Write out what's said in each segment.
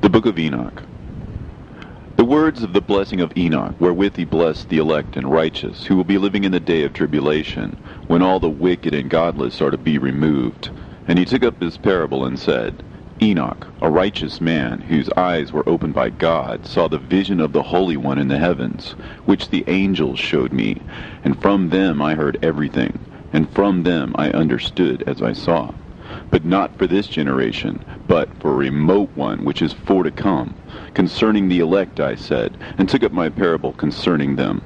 The Book of Enoch. The words of the blessing of Enoch, wherewith he blessed the elect and righteous, who will be living in the day of tribulation, when all the wicked and godless are to be removed. And he took up this parable and said, Enoch, a righteous man, whose eyes were opened by God, saw the vision of the Holy One in the heavens, which the angels showed me, and from them I heard everything, and from them I understood as I saw but not for this generation, but for a remote one which is for to come. Concerning the elect, I said, and took up my parable concerning them.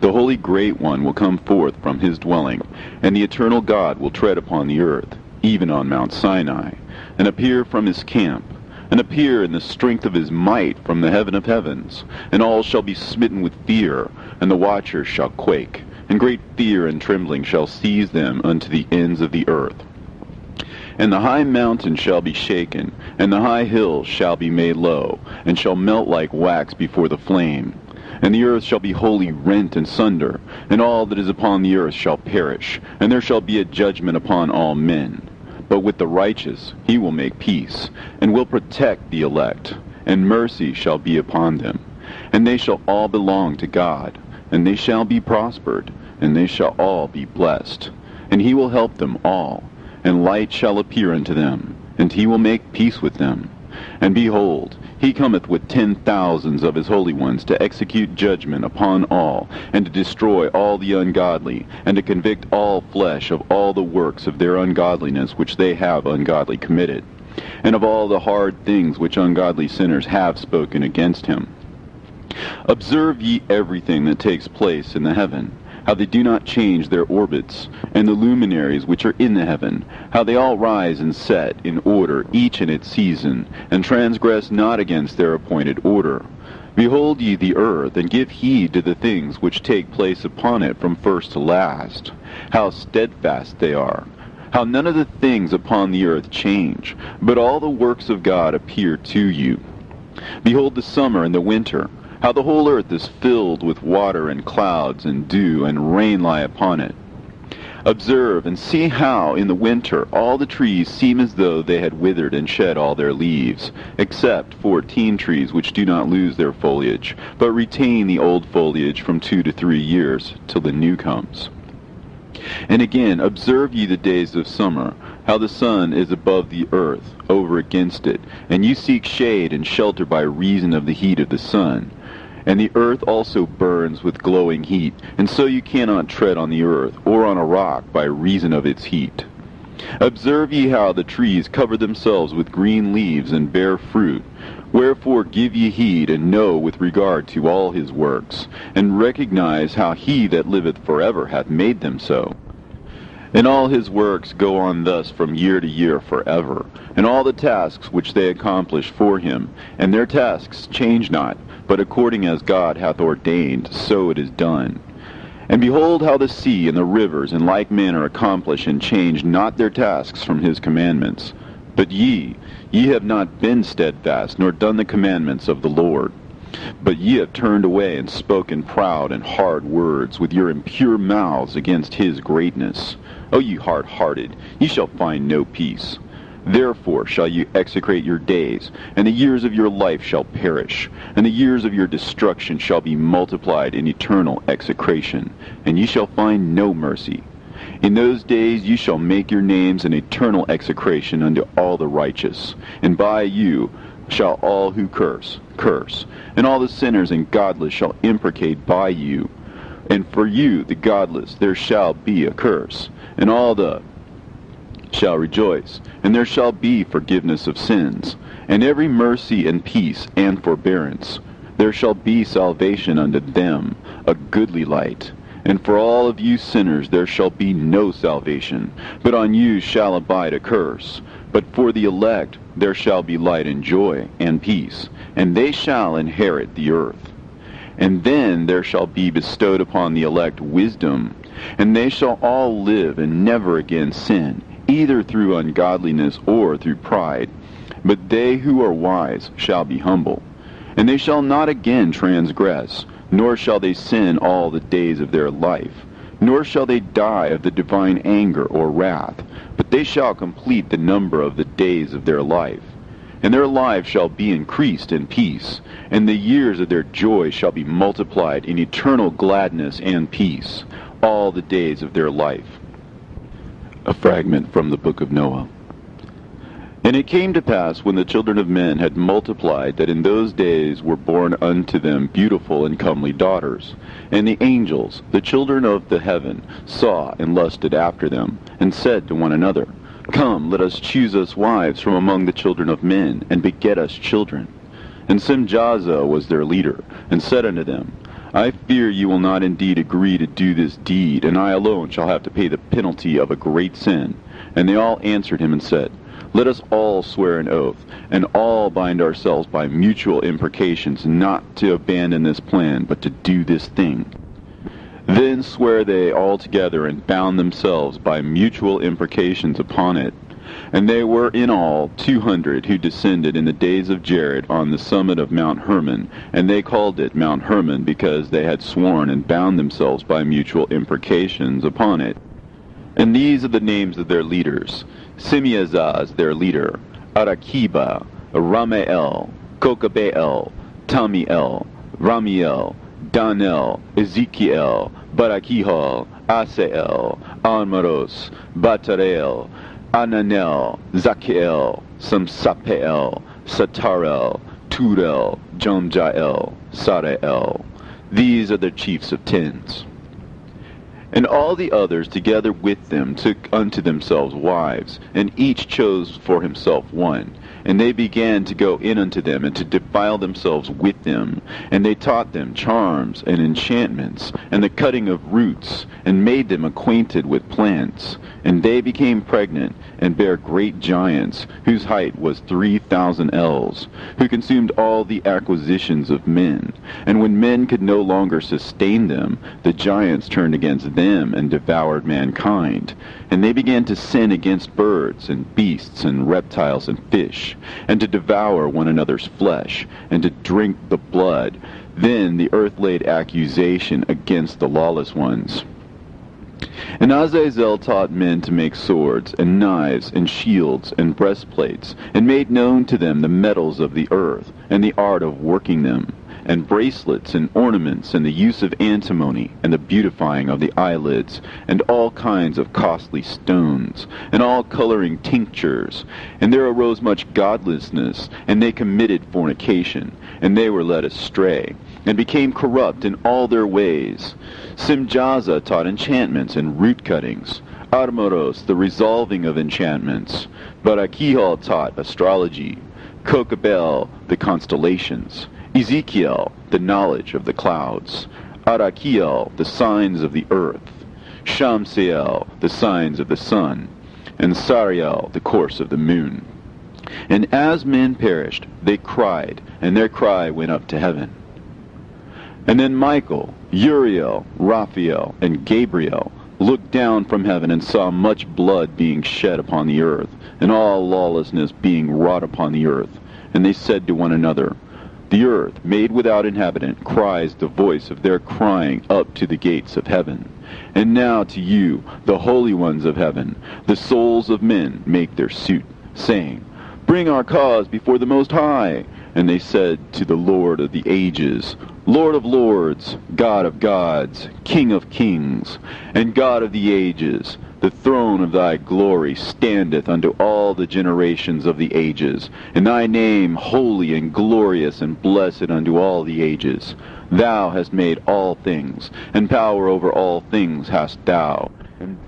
The Holy Great One will come forth from his dwelling, and the eternal God will tread upon the earth, even on Mount Sinai, and appear from his camp, and appear in the strength of his might from the heaven of heavens, and all shall be smitten with fear, and the watchers shall quake, and great fear and trembling shall seize them unto the ends of the earth. And the high mountain shall be shaken, and the high hills shall be made low, and shall melt like wax before the flame. And the earth shall be wholly rent and sunder, and all that is upon the earth shall perish, and there shall be a judgment upon all men. But with the righteous he will make peace, and will protect the elect, and mercy shall be upon them. And they shall all belong to God, and they shall be prospered, and they shall all be blessed. And he will help them all and light shall appear unto them, and he will make peace with them. And behold, he cometh with ten thousands of his holy ones to execute judgment upon all, and to destroy all the ungodly, and to convict all flesh of all the works of their ungodliness which they have ungodly committed, and of all the hard things which ungodly sinners have spoken against him. Observe ye everything that takes place in the heaven how they do not change their orbits, and the luminaries which are in the heaven, how they all rise and set in order, each in its season, and transgress not against their appointed order. Behold ye the earth, and give heed to the things which take place upon it from first to last, how steadfast they are, how none of the things upon the earth change, but all the works of God appear to you. Behold the summer and the winter, how the whole earth is filled with water and clouds and dew and rain lie upon it. Observe and see how in the winter all the trees seem as though they had withered and shed all their leaves, except fourteen trees which do not lose their foliage, but retain the old foliage from two to three years, till the new comes. And again, observe ye the days of summer, how the sun is above the earth, over against it, and you seek shade and shelter by reason of the heat of the sun. And the earth also burns with glowing heat, and so you cannot tread on the earth, or on a rock, by reason of its heat. Observe ye how the trees cover themselves with green leaves and bear fruit. Wherefore give ye heed, and know with regard to all his works, and recognize how he that liveth forever hath made them so. And all his works go on thus from year to year forever, and all the tasks which they accomplish for him, and their tasks change not, but according as God hath ordained, so it is done. And behold how the sea and the rivers in like manner accomplish and change not their tasks from his commandments. But ye, ye have not been steadfast, nor done the commandments of the Lord. But ye have turned away and spoken proud and hard words with your impure mouths against his greatness. O ye hard-hearted, ye shall find no peace. Therefore shall you execrate your days, and the years of your life shall perish, and the years of your destruction shall be multiplied in eternal execration, and ye shall find no mercy. In those days ye shall make your names an eternal execration unto all the righteous, and by you shall all who curse curse, and all the sinners and godless shall imprecate by you. And for you, the godless, there shall be a curse, and all the shall rejoice, and there shall be forgiveness of sins, and every mercy and peace and forbearance. There shall be salvation unto them, a goodly light. And for all of you sinners there shall be no salvation, but on you shall abide a curse. But for the elect there shall be light and joy and peace, and they shall inherit the earth. And then there shall be bestowed upon the elect wisdom, and they shall all live and never again sin, either through ungodliness or through pride. But they who are wise shall be humble. And they shall not again transgress, nor shall they sin all the days of their life, nor shall they die of the divine anger or wrath, but they shall complete the number of the days of their life. and their lives shall be increased in peace, and the years of their joy shall be multiplied in eternal gladness and peace, all the days of their life. A fragment from the book of Noah. And it came to pass, when the children of men had multiplied, that in those days were born unto them beautiful and comely daughters. And the angels, the children of the heaven, saw and lusted after them, and said to one another, Come, let us choose us wives from among the children of men, and beget us children. And Semjaza was their leader, and said unto them, I fear you will not indeed agree to do this deed, and I alone shall have to pay the penalty of a great sin. And they all answered him and said, Let us all swear an oath, and all bind ourselves by mutual imprecations, not to abandon this plan, but to do this thing. Then swear they all together and bound themselves by mutual imprecations upon it. And they were in all two hundred who descended in the days of Jared on the summit of Mount Hermon, and they called it Mount Hermon because they had sworn and bound themselves by mutual imprecations upon it. And these are the names of their leaders. Simeazaz their leader, Arakiba, Ramael, Kokabeel, Tamiel, Ramiel, Danel, Ezeqeel, Barakihal, Asael, Armaros, Batarel, Ananel, Zakiel, Samsapeel, Satarel, Turel, Jomjael, Sarael. These are the chiefs of tens. And all the others together with them took unto themselves wives, and each chose for himself one. And they began to go in unto them, and to defile themselves with them. And they taught them charms and enchantments, and the cutting of roots, and made them acquainted with plants. And they became pregnant, and bare great giants, whose height was three thousand ells, who consumed all the acquisitions of men. And when men could no longer sustain them, the giants turned against them, and devoured mankind. And they began to sin against birds, and beasts, and reptiles, and fish, and to devour one another's flesh, and to drink the blood. Then the earth laid accusation against the lawless ones. And Azazel taught men to make swords, and knives, and shields, and breastplates, and made known to them the metals of the earth, and the art of working them, and bracelets, and ornaments, and the use of antimony, and the beautifying of the eyelids, and all kinds of costly stones, and all coloring tinctures. And there arose much godlessness, and they committed fornication, and they were led astray, and became corrupt in all their ways. Semjaza taught enchantments and root cuttings. Armaros, the resolving of enchantments. Barakihal taught astrology. Kokabel, the constellations. Ezeqeel, the knowledge of the clouds. Arakiel, the signs of the earth. Shamsiel, the signs of the sun. And Sariel, the course of the moon. And as men perished, they cried, and their cry went up to heaven. And then Michael, Uriel, Raphael, and Gabriel looked down from heaven and saw much blood being shed upon the earth, and all lawlessness being wrought upon the earth. And they said to one another, The earth, made without inhabitant, cries the voice of their crying up to the gates of heaven. And now to you, the holy ones of heaven, the souls of men make their suit, saying, Bring our cause before the Most High. And they said to the Lord of the ages, Lord of lords, God of gods, King of kings, and God of the ages, the throne of thy glory standeth unto all the generations of the ages, and thy name holy and glorious and blessed unto all the ages. Thou hast made all things, and power over all things hast thou,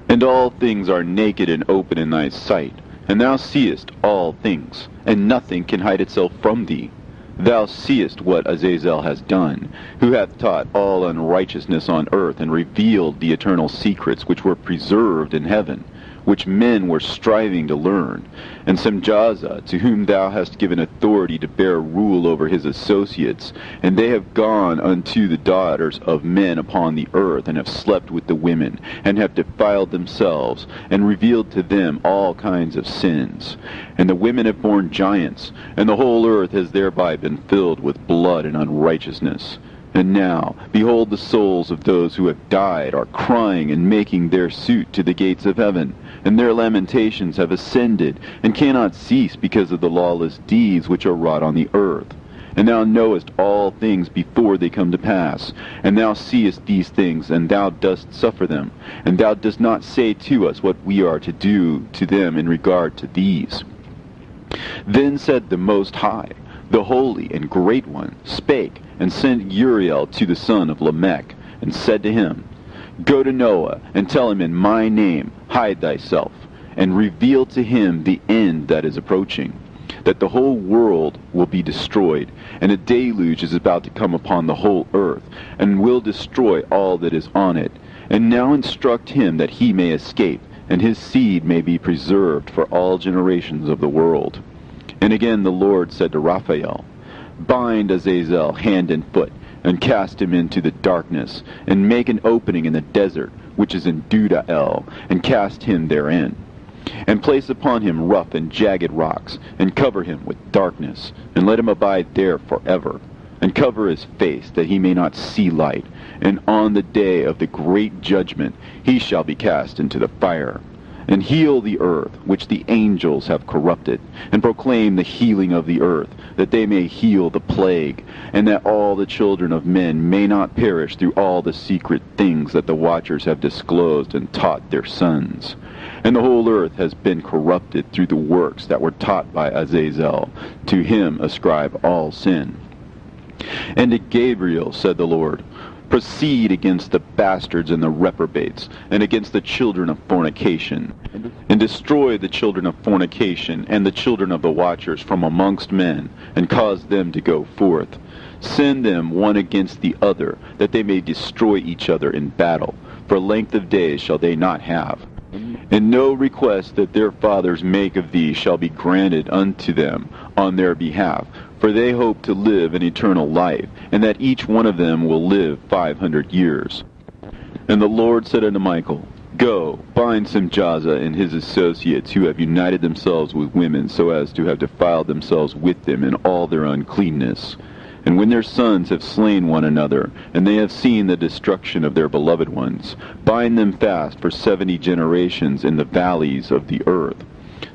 and all things are naked and open in thy sight, and thou seest all things, and nothing can hide itself from thee. Thou seest what Azazel has done, who hath taught all unrighteousness on earth, and revealed the eternal secrets which were preserved in heaven, which men were striving to learn. And Semjaza, to whom thou hast given authority to bear rule over his associates, and they have gone unto the daughters of men upon the earth, and have slept with the women, and have defiled themselves, and revealed to them all kinds of sins. And the women have borne giants, and the whole earth has thereby been filled with blood and unrighteousness. And now, behold, the souls of those who have died are crying and making their suit to the gates of heaven, and their lamentations have ascended, and cannot cease because of the lawless deeds which are wrought on the earth. And thou knowest all things before they come to pass, and thou seest these things, and thou dost suffer them, and thou dost not say to us what we are to do to them in regard to these. Then said the Most High, the Holy and Great One, spake, and sent Uriel to the son of Lamech, and said to him, Go to Noah, and tell him in my name, Hide thyself, and reveal to him the end that is approaching, that the whole world will be destroyed, and a deluge is about to come upon the whole earth, and will destroy all that is on it. And now instruct him that he may escape, and his seed may be preserved for all generations of the world. And again the Lord said to Raphael, Bind Azazel hand and foot, and cast him into the darkness, and make an opening in the desert, which is in Dudael, and cast him therein. And place upon him rough and jagged rocks, and cover him with darkness, and let him abide there forever. And cover his face, that he may not see light. And on the day of the great judgment he shall be cast into the fire and heal the earth, which the angels have corrupted, and proclaim the healing of the earth, that they may heal the plague, and that all the children of men may not perish through all the secret things that the watchers have disclosed and taught their sons. And the whole earth has been corrupted through the works that were taught by Azazel. To him ascribe all sin. And to Gabriel said the Lord, proceed against the bastards and the reprobates, and against the children of fornication, and destroy the children of fornication and the children of the watchers from amongst men, and cause them to go forth. Send them one against the other, that they may destroy each other in battle. For length of days shall they not have. And no request that their fathers make of thee shall be granted unto them on their behalf, for they hope to live an eternal life, and that each one of them will live five hundred years. And the Lord said unto Michael, Go, bind Semjaza and his associates who have united themselves with women so as to have defiled themselves with them in all their uncleanness. And when their sons have slain one another, and they have seen the destruction of their beloved ones, bind them fast for seventy generations in the valleys of the earth,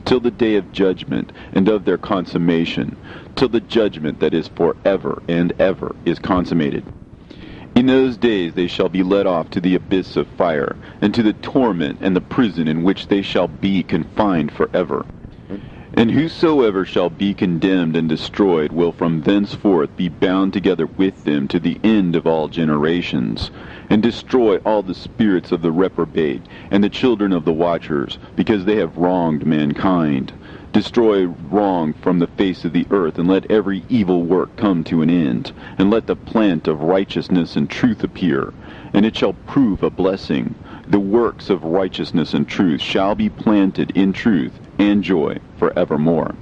till the day of judgment and of their consummation, till the judgment that is for ever and ever is consummated. In those days they shall be led off to the abyss of fire, and to the torment and the prison in which they shall be confined for ever. And whosoever shall be condemned and destroyed will from thenceforth be bound together with them to the end of all generations, and destroy all the spirits of the reprobate and the children of the watchers, because they have wronged mankind. Destroy wrong from the face of the earth, and let every evil work come to an end, and let the plant of righteousness and truth appear, and it shall prove a blessing. The works of righteousness and truth shall be planted in truth and joy for evermore.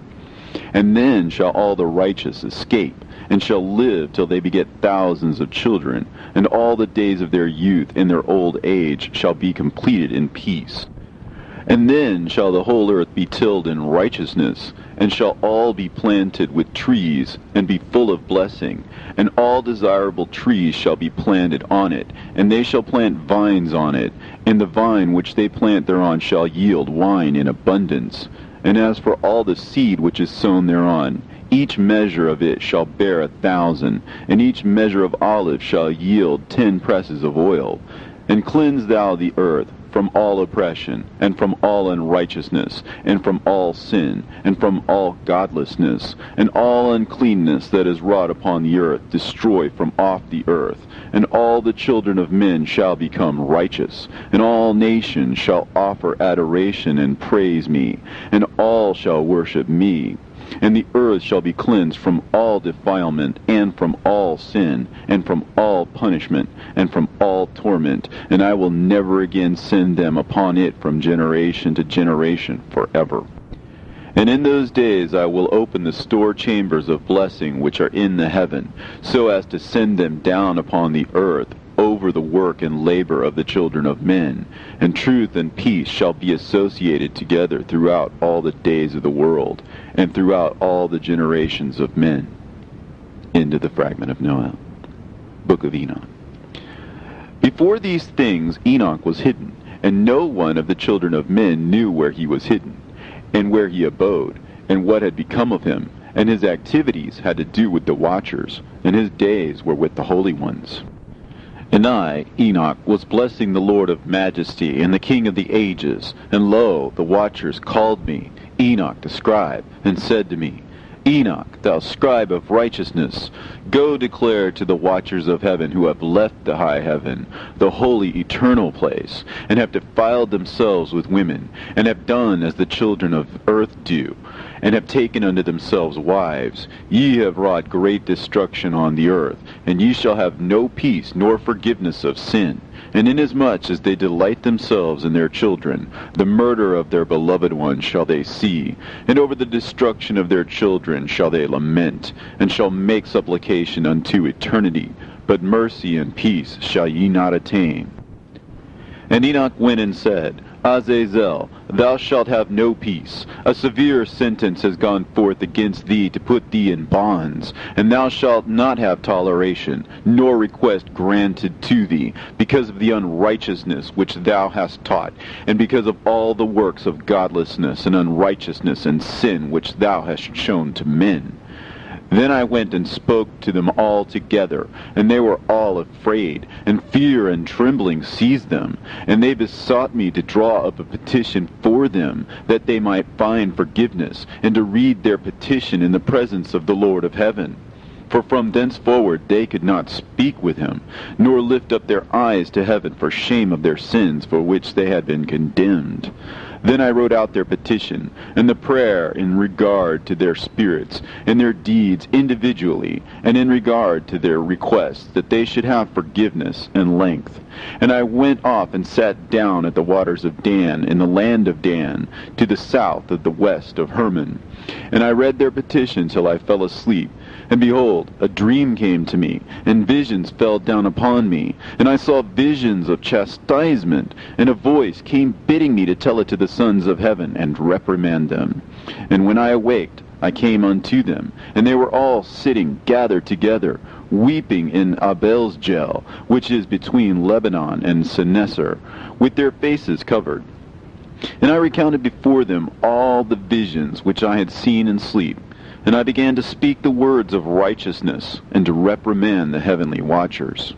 And then shall all the righteous escape, and shall live till they beget thousands of children, and all the days of their youth and their old age shall be completed in peace. And then shall the whole earth be tilled in righteousness, and shall all be planted with trees, and be full of blessing. And all desirable trees shall be planted on it, and they shall plant vines on it, and the vine which they plant thereon shall yield wine in abundance. And as for all the seed which is sown thereon, each measure of it shall bear a thousand, and each measure of olive shall yield ten presses of oil. And cleanse thou the earth from all oppression, and from all unrighteousness, and from all sin, and from all godlessness, and all uncleanness that is wrought upon the earth, destroy from off the earth. And all the children of men shall become righteous, and all nations shall offer adoration and praise me, and all shall worship me and the earth shall be cleansed from all defilement, and from all sin, and from all punishment, and from all torment, and I will never again send them upon it from generation to generation forever. And in those days I will open the store chambers of blessing which are in the heaven, so as to send them down upon the earth over the work and labor of the children of men, and truth and peace shall be associated together throughout all the days of the world, and throughout all the generations of men. Into the fragment of Noah. Book of Enoch. Before these things Enoch was hidden, and no one of the children of men knew where he was hidden, and where he abode, and what had become of him, and his activities had to do with the watchers, and his days were with the holy ones. And I, Enoch, was blessing the Lord of majesty and the King of the ages, and lo, the watchers called me, Enoch the scribe, and said to me, Enoch, thou scribe of righteousness, go declare to the watchers of heaven who have left the high heaven, the holy eternal place, and have defiled themselves with women, and have done as the children of earth do, and have taken unto themselves wives. Ye have wrought great destruction on the earth, and ye shall have no peace nor forgiveness of sin. And inasmuch as they delight themselves in their children, the murder of their beloved ones shall they see, and over the destruction of their children shall they lament, and shall make supplication unto eternity. But mercy and peace shall ye not attain. And Enoch went and said, Azazel, thou shalt have no peace. A severe sentence has gone forth against thee to put thee in bonds, and thou shalt not have toleration, nor request granted to thee, because of the unrighteousness which thou hast taught, and because of all the works of godlessness and unrighteousness and sin which thou hast shown to men. Then I went and spoke to them all together, and they were all afraid, and fear and trembling seized them. And they besought me to draw up a petition for them, that they might find forgiveness, and to read their petition in the presence of the Lord of heaven. For from thenceforward they could not speak with him, nor lift up their eyes to heaven for shame of their sins for which they had been condemned. Then I wrote out their petition, and the prayer in regard to their spirits, and their deeds individually, and in regard to their requests, that they should have forgiveness and length. And I went off and sat down at the waters of Dan, in the land of Dan, to the south of the west of Hermon. And I read their petition till I fell asleep. And behold, a dream came to me, and visions fell down upon me. And I saw visions of chastisement, and a voice came bidding me to tell it to the sons of heaven, and reprimand them. And when I awaked, I came unto them, and they were all sitting gathered together, weeping in Abelsjail, which is between Lebanon and Senneser, with their faces covered. And I recounted before them all the visions which I had seen in sleep. And I began to speak the words of righteousness, and to reprimand the heavenly watchers.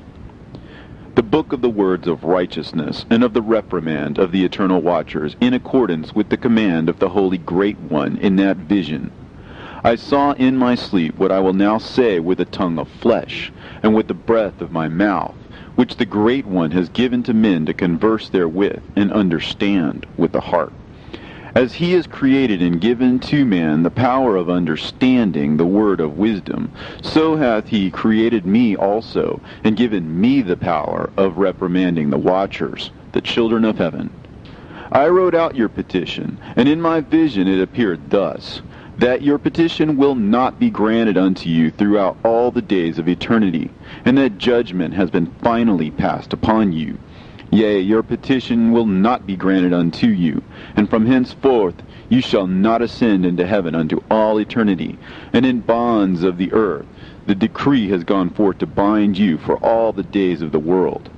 The book of the words of righteousness, and of the reprimand of the eternal watchers, in accordance with the command of the Holy Great One in that vision. I saw in my sleep what I will now say with a tongue of flesh, and with the breath of my mouth, which the Great One has given to men to converse therewith, and understand with the heart. As he has created and given to man the power of understanding the word of wisdom, so hath he created me also, and given me the power of reprimanding the watchers, the children of heaven. I wrote out your petition, and in my vision it appeared thus, that your petition will not be granted unto you throughout all the days of eternity, and that judgment has been finally passed upon you. Yea, your petition will not be granted unto you, and from henceforth you shall not ascend into heaven unto all eternity, and in bonds of the earth. The decree has gone forth to bind you for all the days of the world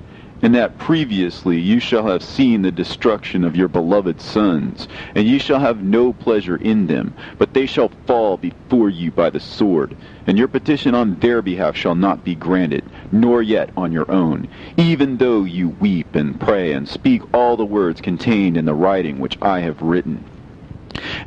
and that previously you shall have seen the destruction of your beloved sons, and ye shall have no pleasure in them, but they shall fall before you by the sword, and your petition on their behalf shall not be granted, nor yet on your own, even though you weep and pray and speak all the words contained in the writing which I have written.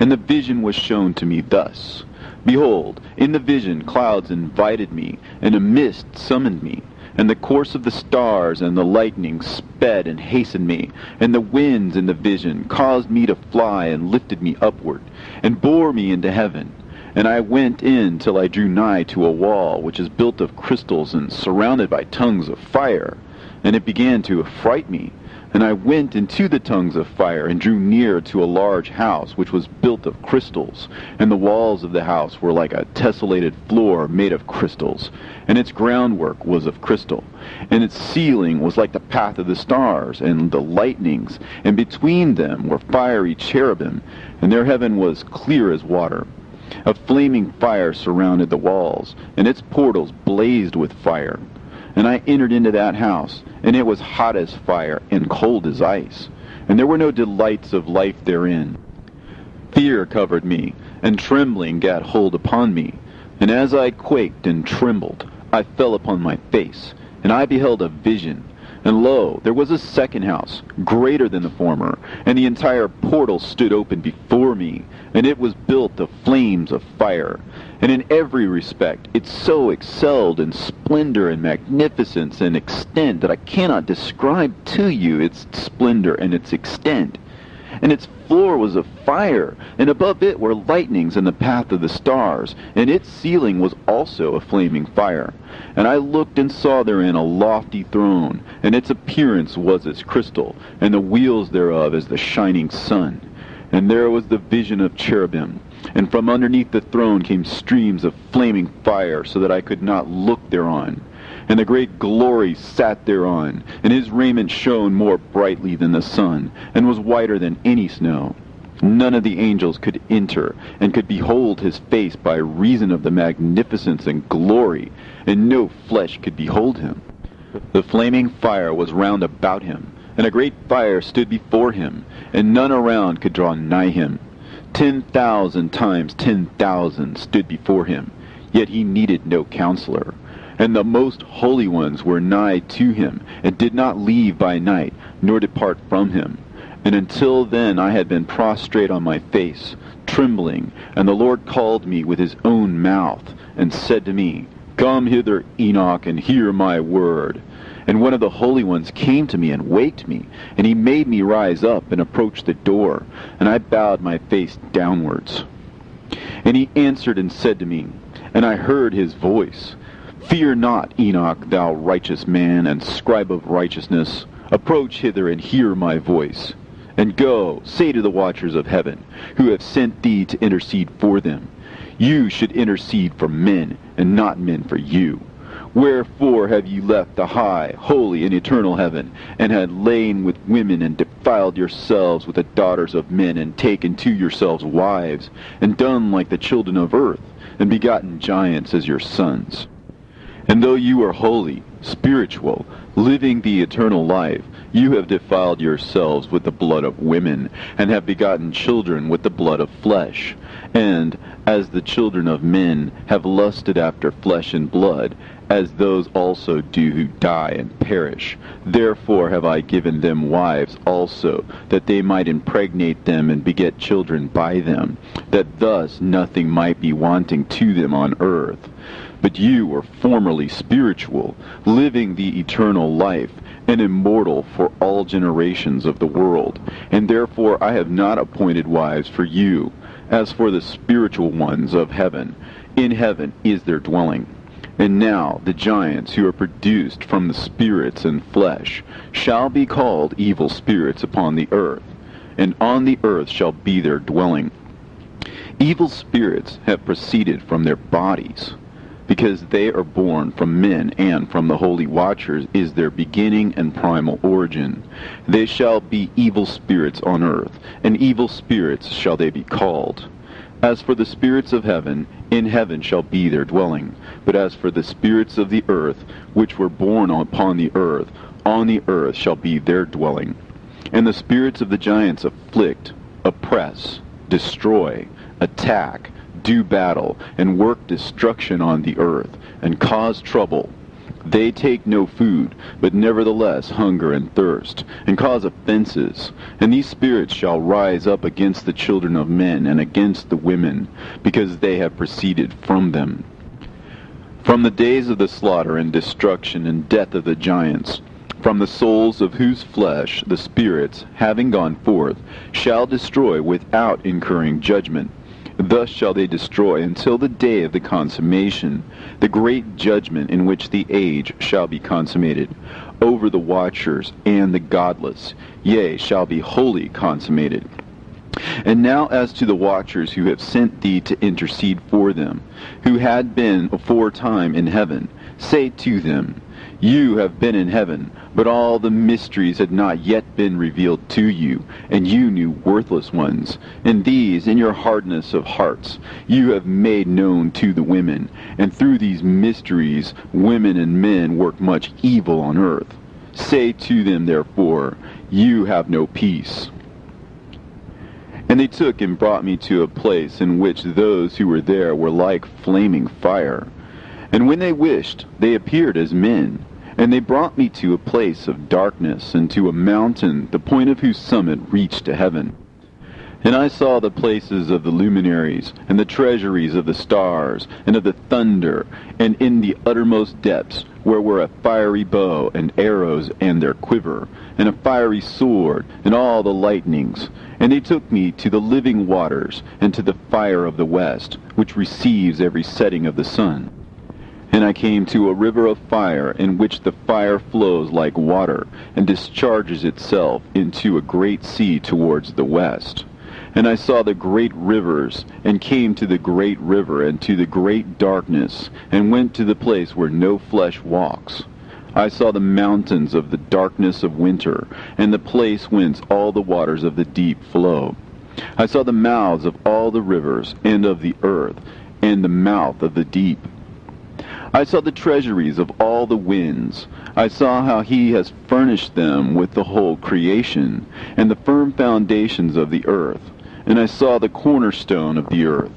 And the vision was shown to me thus. Behold, in the vision clouds invited me, and a mist summoned me and the course of the stars and the lightning sped and hastened me, and the winds in the vision caused me to fly and lifted me upward, and bore me into heaven. And I went in till I drew nigh to a wall which is built of crystals and surrounded by tongues of fire, and it began to affright me. And I went into the tongues of fire, and drew near to a large house, which was built of crystals. And the walls of the house were like a tessellated floor made of crystals, and its groundwork was of crystal. And its ceiling was like the path of the stars, and the lightnings, and between them were fiery cherubim, and their heaven was clear as water. A flaming fire surrounded the walls, and its portals blazed with fire. And I entered into that house, and it was hot as fire and cold as ice, and there were no delights of life therein. Fear covered me, and trembling gat hold upon me. And as I quaked and trembled, I fell upon my face, and I beheld a vision, and lo, there was a second house, greater than the former, and the entire portal stood open before me, and it was built of flames of fire. And in every respect it so excelled in splendor and magnificence and extent that I cannot describe to you its splendor and its extent and its floor was of fire, and above it were lightnings in the path of the stars, and its ceiling was also a flaming fire. And I looked and saw therein a lofty throne, and its appearance was as crystal, and the wheels thereof as the shining sun. And there was the vision of cherubim, and from underneath the throne came streams of flaming fire, so that I could not look thereon and the great glory sat thereon, and his raiment shone more brightly than the sun, and was whiter than any snow. None of the angels could enter, and could behold his face by reason of the magnificence and glory, and no flesh could behold him. The flaming fire was round about him, and a great fire stood before him, and none around could draw nigh him. Ten thousand times ten thousand stood before him, yet he needed no counselor. And the most holy ones were nigh to him, and did not leave by night, nor depart from him. And until then I had been prostrate on my face, trembling, and the Lord called me with his own mouth, and said to me, Come hither, Enoch, and hear my word. And one of the holy ones came to me and waked me, and he made me rise up and approach the door, and I bowed my face downwards. And he answered and said to me, and I heard his voice, Fear not, Enoch, thou righteous man and scribe of righteousness. Approach hither and hear my voice. And go, say to the watchers of heaven, who have sent thee to intercede for them, You should intercede for men, and not men for you. Wherefore have ye left the high, holy, and eternal heaven, and had lain with women, and defiled yourselves with the daughters of men, and taken to yourselves wives, and done like the children of earth, and begotten giants as your sons? And though you are holy, spiritual, living the eternal life, you have defiled yourselves with the blood of women, and have begotten children with the blood of flesh. And, as the children of men have lusted after flesh and blood, as those also do who die and perish. Therefore have I given them wives also, that they might impregnate them and beget children by them, that thus nothing might be wanting to them on earth. But you were formerly spiritual, living the eternal life, and immortal for all generations of the world. And therefore I have not appointed wives for you, as for the spiritual ones of heaven. In heaven is their dwelling. And now the giants who are produced from the spirits and flesh shall be called evil spirits upon the earth, and on the earth shall be their dwelling. Evil spirits have proceeded from their bodies because they are born from men and from the holy watchers is their beginning and primal origin. They shall be evil spirits on earth, and evil spirits shall they be called. As for the spirits of heaven, in heaven shall be their dwelling. But as for the spirits of the earth, which were born upon the earth, on the earth shall be their dwelling. And the spirits of the giants afflict, oppress, destroy, attack, do battle, and work destruction on the earth, and cause trouble. They take no food, but nevertheless hunger and thirst, and cause offenses. And these spirits shall rise up against the children of men and against the women, because they have proceeded from them. From the days of the slaughter and destruction and death of the giants, from the souls of whose flesh the spirits, having gone forth, shall destroy without incurring judgment. Thus shall they destroy until the day of the consummation, the great judgment in which the age shall be consummated, over the watchers and the godless, yea, shall be wholly consummated. And now as to the watchers who have sent thee to intercede for them, who had been aforetime in heaven, say to them, You have been in heaven, but all the mysteries had not yet been revealed to you, and you knew worthless ones. And these, in your hardness of hearts, you have made known to the women. And through these mysteries, women and men work much evil on earth. Say to them, therefore, You have no peace. And they took and brought me to a place in which those who were there were like flaming fire. And when they wished, they appeared as men. And they brought me to a place of darkness, and to a mountain, the point of whose summit reached to heaven. And I saw the places of the luminaries, and the treasuries of the stars, and of the thunder, and in the uttermost depths, where were a fiery bow, and arrows, and their quiver, and a fiery sword, and all the lightnings. And they took me to the living waters, and to the fire of the west, which receives every setting of the sun. And I came to a river of fire, in which the fire flows like water, and discharges itself into a great sea towards the west. And I saw the great rivers, and came to the great river, and to the great darkness, and went to the place where no flesh walks. I saw the mountains of the darkness of winter, and the place whence all the waters of the deep flow. I saw the mouths of all the rivers, and of the earth, and the mouth of the deep. I saw the treasuries of all the winds. I saw how he has furnished them with the whole creation, and the firm foundations of the earth. And I saw the cornerstone of the earth.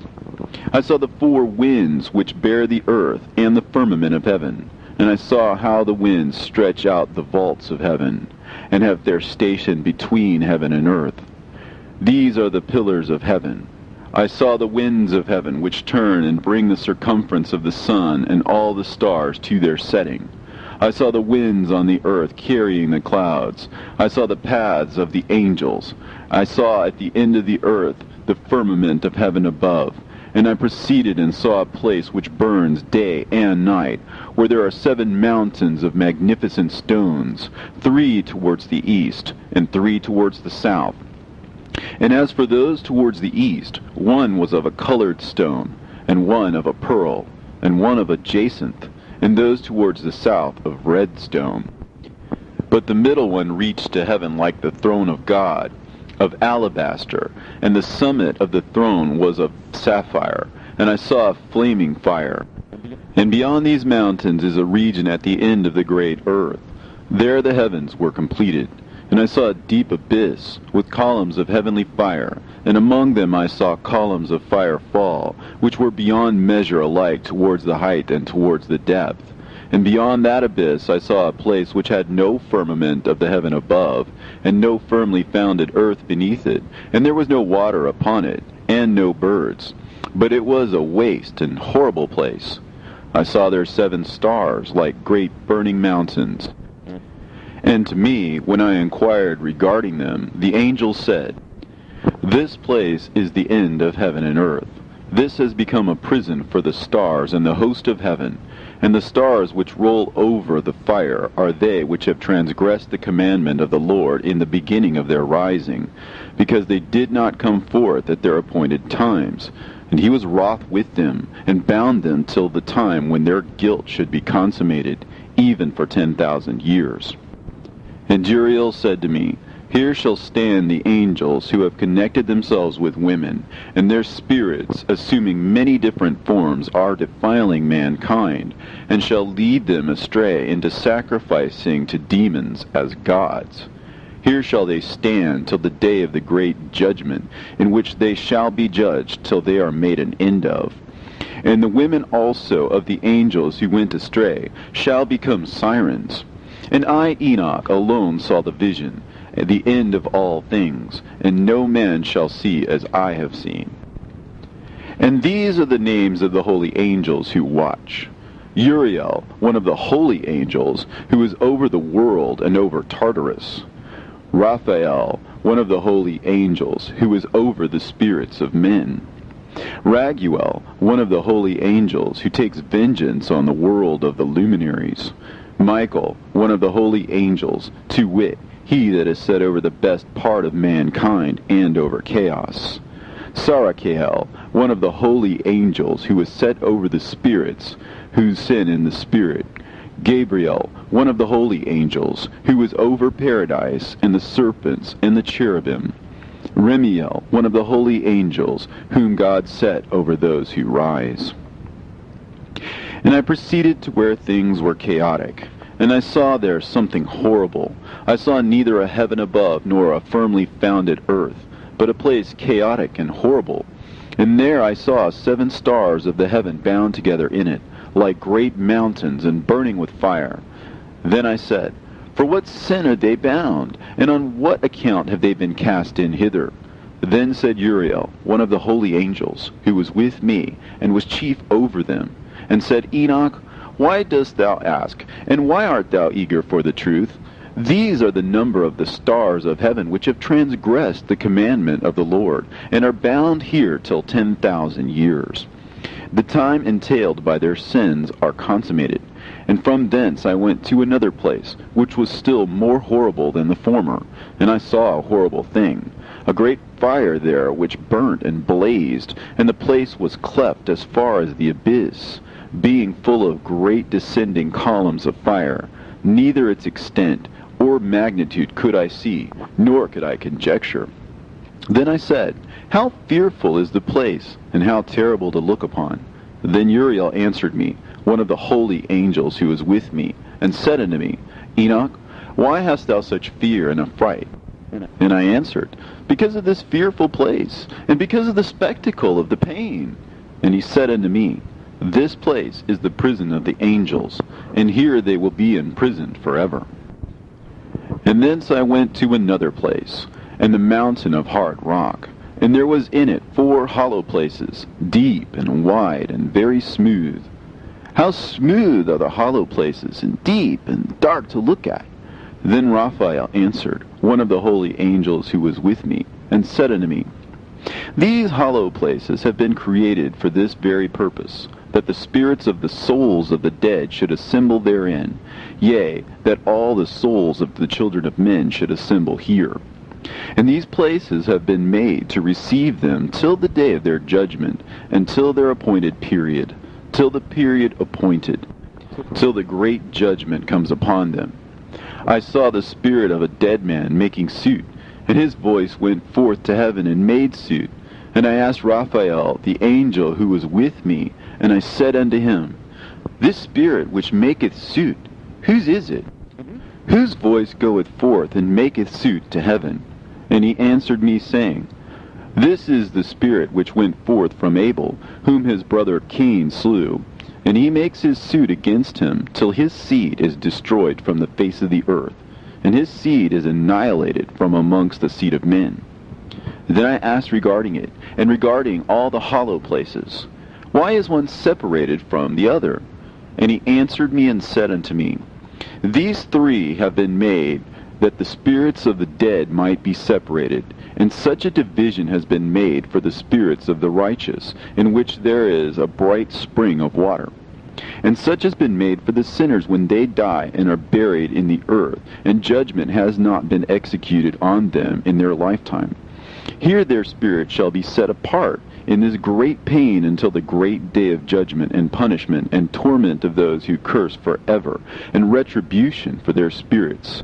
I saw the four winds which bear the earth and the firmament of heaven. And I saw how the winds stretch out the vaults of heaven, and have their station between heaven and earth. These are the pillars of heaven. I saw the winds of heaven which turn and bring the circumference of the sun and all the stars to their setting. I saw the winds on the earth carrying the clouds. I saw the paths of the angels. I saw at the end of the earth the firmament of heaven above. And I proceeded and saw a place which burns day and night, where there are seven mountains of magnificent stones, three towards the east, and three towards the south and as for those towards the east, one was of a colored stone, and one of a pearl, and one of a jacinth, and those towards the south of red stone. But the middle one reached to heaven like the throne of God, of alabaster, and the summit of the throne was of sapphire, and I saw a flaming fire. And beyond these mountains is a region at the end of the great earth. There the heavens were completed. And I saw a deep abyss, with columns of heavenly fire, and among them I saw columns of fire fall, which were beyond measure alike towards the height and towards the depth. And beyond that abyss I saw a place which had no firmament of the heaven above, and no firmly founded earth beneath it, and there was no water upon it, and no birds. But it was a waste and horrible place. I saw there seven stars, like great burning mountains. And to me, when I inquired regarding them, the angel said, This place is the end of heaven and earth. This has become a prison for the stars and the host of heaven. And the stars which roll over the fire are they which have transgressed the commandment of the Lord in the beginning of their rising, because they did not come forth at their appointed times. And he was wroth with them, and bound them till the time when their guilt should be consummated, even for ten thousand years. And Uriel said to me, Here shall stand the angels who have connected themselves with women, and their spirits, assuming many different forms, are defiling mankind, and shall lead them astray into sacrificing to demons as gods. Here shall they stand till the day of the great judgment, in which they shall be judged till they are made an end of. And the women also of the angels who went astray shall become sirens and I, Enoch, alone saw the vision, the end of all things, and no man shall see as I have seen. And these are the names of the holy angels who watch. Uriel, one of the holy angels, who is over the world and over Tartarus. Raphael, one of the holy angels, who is over the spirits of men. Raguel, one of the holy angels, who takes vengeance on the world of the luminaries. Michael, one of the holy angels, to wit, he that is set over the best part of mankind and over chaos. Sarachael, one of the holy angels, who is set over the spirits, who sin in the spirit. Gabriel, one of the holy angels, who was over paradise, and the serpents, and the cherubim. Remiel, one of the holy angels, whom God set over those who rise. And I proceeded to where things were chaotic, and I saw there something horrible. I saw neither a heaven above nor a firmly founded earth, but a place chaotic and horrible. And there I saw seven stars of the heaven bound together in it, like great mountains and burning with fire. Then I said, For what sin are they bound, and on what account have they been cast in hither? Then said Uriel, one of the holy angels, who was with me, and was chief over them, and said, Enoch, why dost thou ask, and why art thou eager for the truth? These are the number of the stars of heaven which have transgressed the commandment of the Lord, and are bound here till ten thousand years. The time entailed by their sins are consummated. And from thence I went to another place, which was still more horrible than the former, and I saw a horrible thing, a great fire there which burnt and blazed, and the place was cleft as far as the abyss, being full of great descending columns of fire. Neither its extent or magnitude could I see, nor could I conjecture. Then I said, How fearful is the place, and how terrible to look upon! Then Uriel answered me, one of the holy angels who was with me, and said unto me, Enoch, why hast thou such fear and affright? And I answered, Because of this fearful place, and because of the spectacle of the pain. And he said unto me, This place is the prison of the angels, and here they will be imprisoned forever. And thence I went to another place, and the mountain of hard rock. And there was in it four hollow places, deep and wide and very smooth. How smooth are the hollow places, and deep and dark to look at! Then Raphael answered, one of the holy angels who was with me, and said unto me, These hollow places have been created for this very purpose, that the spirits of the souls of the dead should assemble therein, yea, that all the souls of the children of men should assemble here. And these places have been made to receive them till the day of their judgment, and till their appointed period, till the period appointed, till the great judgment comes upon them. I saw the spirit of a dead man making suit, and his voice went forth to heaven and made suit. And I asked Raphael, the angel who was with me, and I said unto him, This spirit which maketh suit, whose is it? Mm-hmm. Whose voice goeth forth and maketh suit to heaven? And he answered me, saying, This is the Spirit which went forth from Abel, whom his brother Cain slew. And he makes his suit against him, till his seed is destroyed from the face of the earth, and his seed is annihilated from amongst the seed of men. Then I asked regarding it, and regarding all the hollow places, Why is one separated from the other? And he answered me and said unto me, These three have been made that the spirits of the dead might be separated, and such a division has been made for the spirits of the righteous, in which there is a bright spring of water. And such has been made for the sinners when they die and are buried in the earth, and judgment has not been executed on them in their lifetime. Here their spirit shall be set apart in this great pain until the great day of judgment and punishment and torment of those who curse forever, and retribution for their spirits.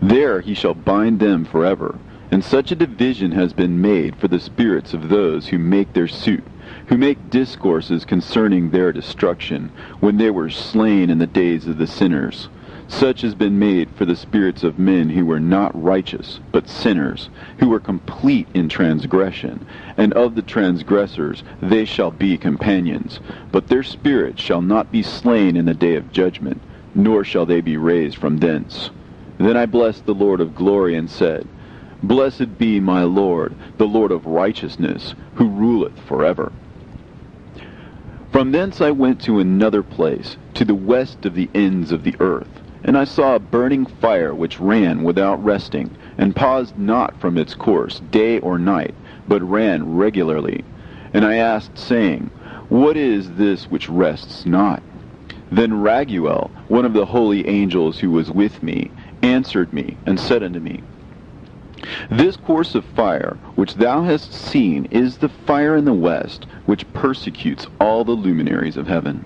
There he shall bind them forever. And such a division has been made for the spirits of those who make their suit, who make discourses concerning their destruction, when they were slain in the days of the sinners. Such has been made for the spirits of men who were not righteous, but sinners, who were complete in transgression. And of the transgressors they shall be companions. But their spirits shall not be slain in the day of judgment, nor shall they be raised from thence. Then I blessed the Lord of glory and said, Blessed be my Lord, the Lord of righteousness, who ruleth forever. From thence I went to another place, to the west of the ends of the earth, and I saw a burning fire which ran without resting, and paused not from its course day or night, but ran regularly. And I asked, saying, What is this which rests not? Then Raguel, one of the holy angels who was with me, answered me, and said unto me, This course of fire which thou hast seen is the fire in the west, which persecutes all the luminaries of heaven.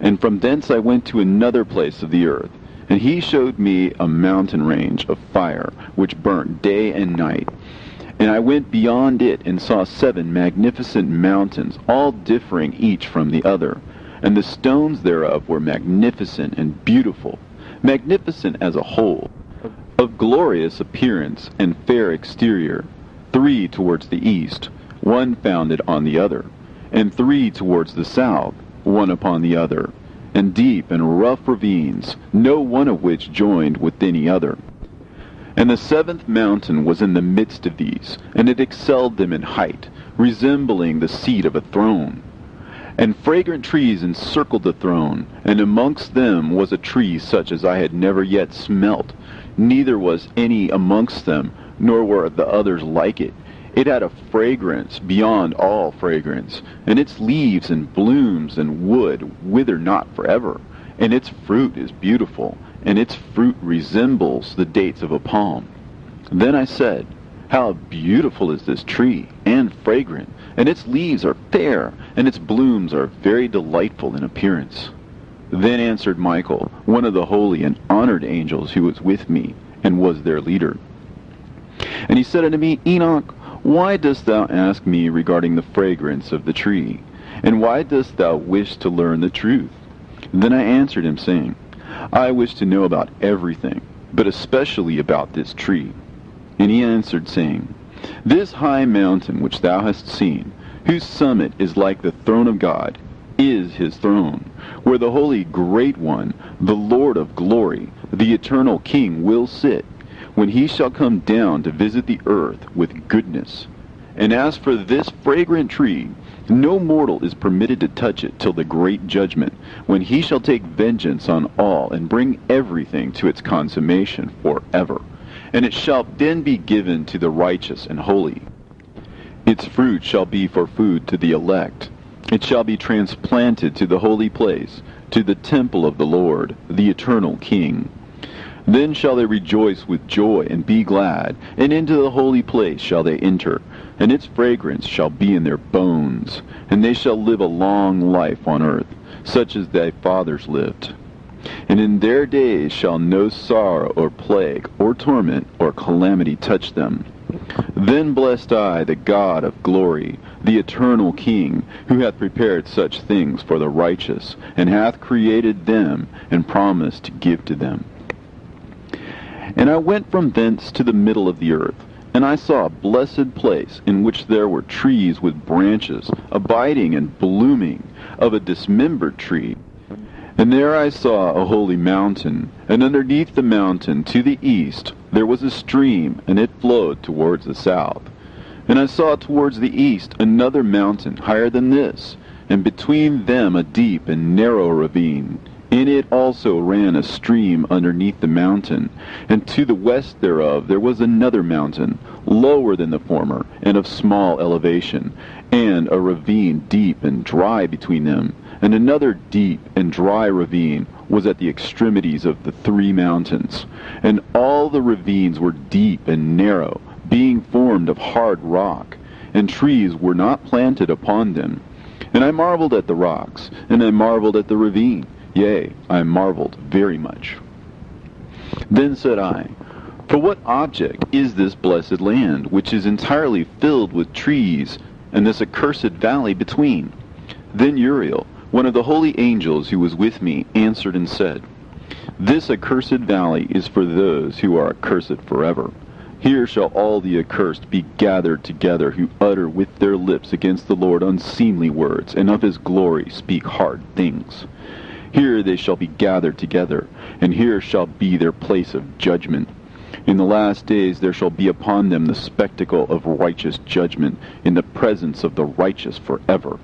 And from thence I went to another place of the earth, and he showed me a mountain range of fire, which burnt day and night. And I went beyond it and saw seven magnificent mountains, all differing each from the other. And the stones thereof were magnificent and beautiful, magnificent as a whole, of glorious appearance and fair exterior, three towards the east, one founded on the other, and three towards the south, one upon the other and deep and rough ravines, no one of which joined with any other. And the seventh mountain was in the midst of these, and it excelled them in height, resembling the seat of a throne. And fragrant trees encircled the throne, and amongst them was a tree such as I had never yet smelt, neither was any amongst them, nor were the others like it. It had a fragrance beyond all fragrance, and its leaves and blooms and wood wither not forever, and its fruit is beautiful, and its fruit resembles the dates of a palm. Then I said, How beautiful is this tree, and fragrant, and its leaves are fair, and its blooms are very delightful in appearance. Then answered Michael, one of the holy and honored angels who was with me, and was their leader. And he said unto me, Enoch, why dost thou ask me regarding the fragrance of the tree? And why dost thou wish to learn the truth? Then I answered him, saying, I wish to know about everything, but especially about this tree. And he answered, saying, This high mountain which thou hast seen, whose summit is like the throne of God, is his throne, where the holy great one, the Lord of glory, the eternal King, will sit when he shall come down to visit the earth with goodness. And as for this fragrant tree, no mortal is permitted to touch it till the great judgment, when he shall take vengeance on all and bring everything to its consummation forever. And it shall then be given to the righteous and holy. Its fruit shall be for food to the elect. It shall be transplanted to the holy place, to the temple of the Lord, the eternal King. Then shall they rejoice with joy and be glad, and into the holy place shall they enter, and its fragrance shall be in their bones, and they shall live a long life on earth, such as thy fathers lived. And in their days shall no sorrow or plague or torment or calamity touch them. Then blessed I the God of glory, the eternal King, who hath prepared such things for the righteous, and hath created them, and promised to give to them. And I went from thence to the middle of the earth, and I saw a blessed place in which there were trees with branches, abiding and blooming, of a dismembered tree. And there I saw a holy mountain, and underneath the mountain to the east there was a stream, and it flowed towards the south. And I saw towards the east another mountain higher than this, and between them a deep and narrow ravine in it also ran a stream underneath the mountain, and to the west thereof there was another mountain, lower than the former, and of small elevation, and a ravine deep and dry between them, and another deep and dry ravine was at the extremities of the three mountains. And all the ravines were deep and narrow, being formed of hard rock, and trees were not planted upon them. And I marveled at the rocks, and I marveled at the ravine. Yea, I marveled very much. Then said I, For what object is this blessed land, which is entirely filled with trees, and this accursed valley between? Then Uriel, one of the holy angels who was with me, answered and said, This accursed valley is for those who are accursed forever. Here shall all the accursed be gathered together who utter with their lips against the Lord unseemly words, and of his glory speak hard things. Here they shall be gathered together, and here shall be their place of judgment. In the last days there shall be upon them the spectacle of righteous judgment in the presence of the righteous forever.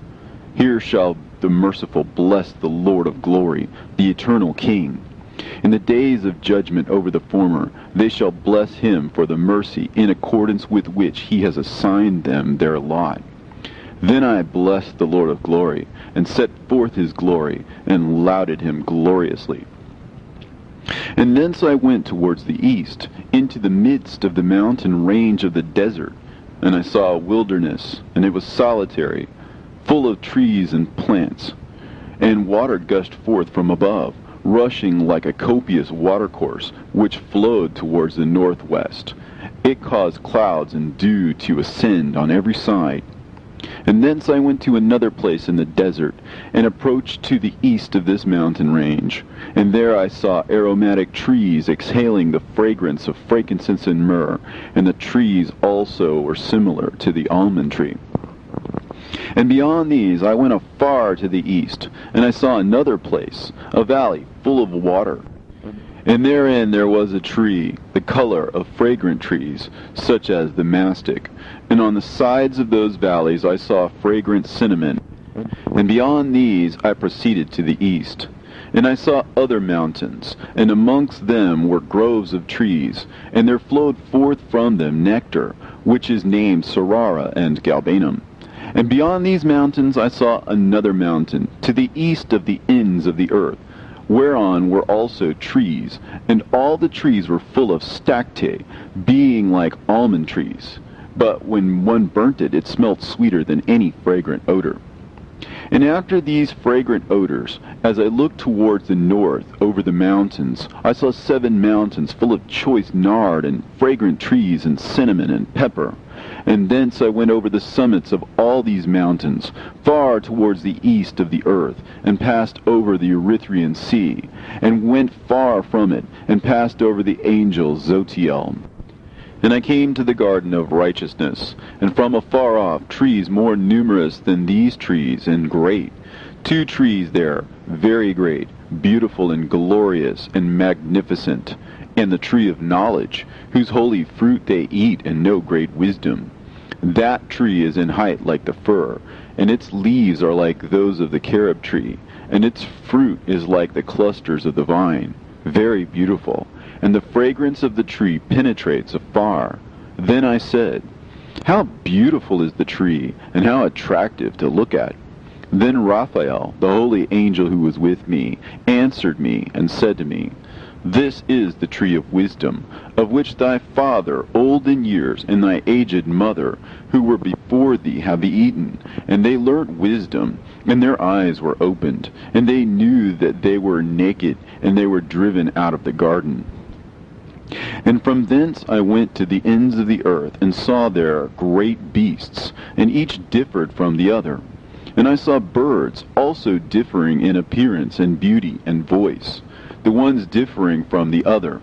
Here shall the merciful bless the Lord of glory, the eternal King. In the days of judgment over the former, they shall bless him for the mercy in accordance with which he has assigned them their lot. Then I blessed the Lord of glory, and set forth his glory, and lauded him gloriously. And thence I went towards the east, into the midst of the mountain range of the desert, and I saw a wilderness, and it was solitary, full of trees and plants. and water gushed forth from above, rushing like a copious watercourse, which flowed towards the northwest. It caused clouds and dew to ascend on every side. And thence I went to another place in the desert, and approached to the east of this mountain range. And there I saw aromatic trees exhaling the fragrance of frankincense and myrrh, and the trees also were similar to the almond tree. And beyond these I went afar to the east, and I saw another place, a valley full of water. And therein there was a tree, the color of fragrant trees, such as the mastic. And on the sides of those valleys I saw fragrant cinnamon. And beyond these I proceeded to the east. And I saw other mountains, and amongst them were groves of trees, and there flowed forth from them nectar, which is named Sarara and Galbanum. And beyond these mountains I saw another mountain, to the east of the ends of the earth, whereon were also trees, and all the trees were full of stacte, being like almond trees. But when one burnt it, it smelt sweeter than any fragrant odor. And after these fragrant odors, as I looked towards the north over the mountains, I saw seven mountains full of choice nard and fragrant trees and cinnamon and pepper. And thence I went over the summits of all these mountains, far towards the east of the earth, and passed over the Erythraean Sea, and went far from it, and passed over the angel Zotiel. And I came to the garden of righteousness, and from afar off trees more numerous than these trees, and great. Two trees there, very great, beautiful and glorious and magnificent, and the tree of knowledge, whose holy fruit they eat and know great wisdom. That tree is in height like the fir, and its leaves are like those of the carob tree, and its fruit is like the clusters of the vine, very beautiful, and the fragrance of the tree penetrates afar. Then I said, How beautiful is the tree, and how attractive to look at. Then Raphael, the holy angel who was with me, answered me and said to me, this is the tree of wisdom, of which thy father, old in years, and thy aged mother, who were before thee, have eaten. And they learnt wisdom, and their eyes were opened, and they knew that they were naked, and they were driven out of the garden. And from thence I went to the ends of the earth, and saw there great beasts, and each differed from the other. And I saw birds also differing in appearance and beauty and voice the ones differing from the other.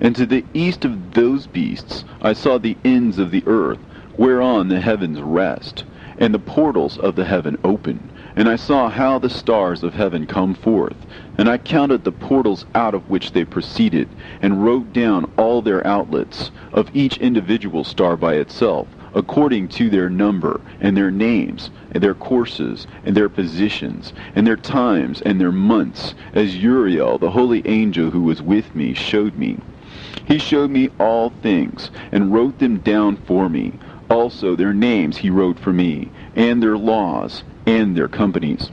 And to the east of those beasts I saw the ends of the earth, whereon the heavens rest, and the portals of the heaven open. And I saw how the stars of heaven come forth. And I counted the portals out of which they proceeded, and wrote down all their outlets, of each individual star by itself, according to their number, and their names, and their courses, and their positions, and their times, and their months, as Uriel, the holy angel who was with me, showed me. He showed me all things, and wrote them down for me. Also their names he wrote for me, and their laws, and their companies.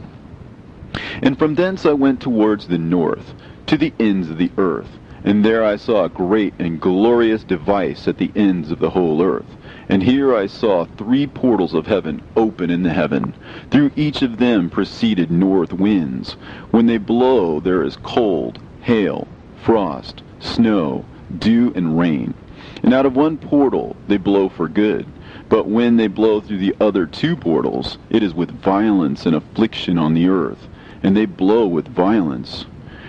And from thence I went towards the north, to the ends of the earth, and there I saw a great and glorious device at the ends of the whole earth and here I saw three portals of heaven open in the heaven. Through each of them proceeded north winds. When they blow, there is cold, hail, frost, snow, dew, and rain. And out of one portal they blow for good. But when they blow through the other two portals, it is with violence and affliction on the earth, and they blow with violence.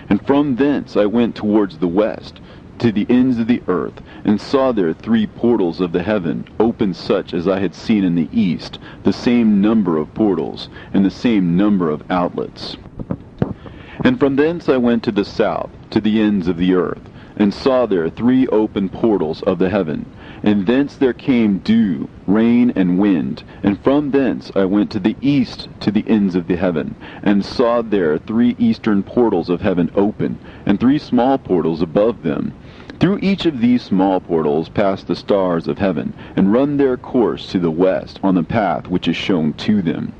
And from thence I went towards the west, to the ends of the earth, and saw there three portals of the heaven, open such as I had seen in the east, the same number of portals, and the same number of outlets. And from thence I went to the south, to the ends of the earth, and saw there three open portals of the heaven, and thence there came dew, rain, and wind. And from thence I went to the east to the ends of the heaven, and saw there three eastern portals of heaven open, and three small portals above them. Through each of these small portals pass the stars of heaven, and run their course to the west on the path which is shown to them.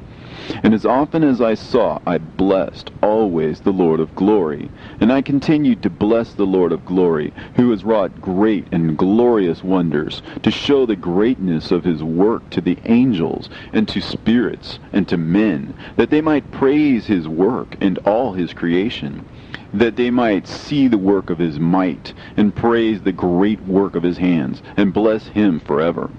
And as often as I saw, I blessed always the Lord of glory. And I continued to bless the Lord of glory, who has wrought great and glorious wonders, to show the greatness of his work to the angels, and to spirits, and to men, that they might praise his work and all his creation that they might see the work of his might, and praise the great work of his hands, and bless him forever.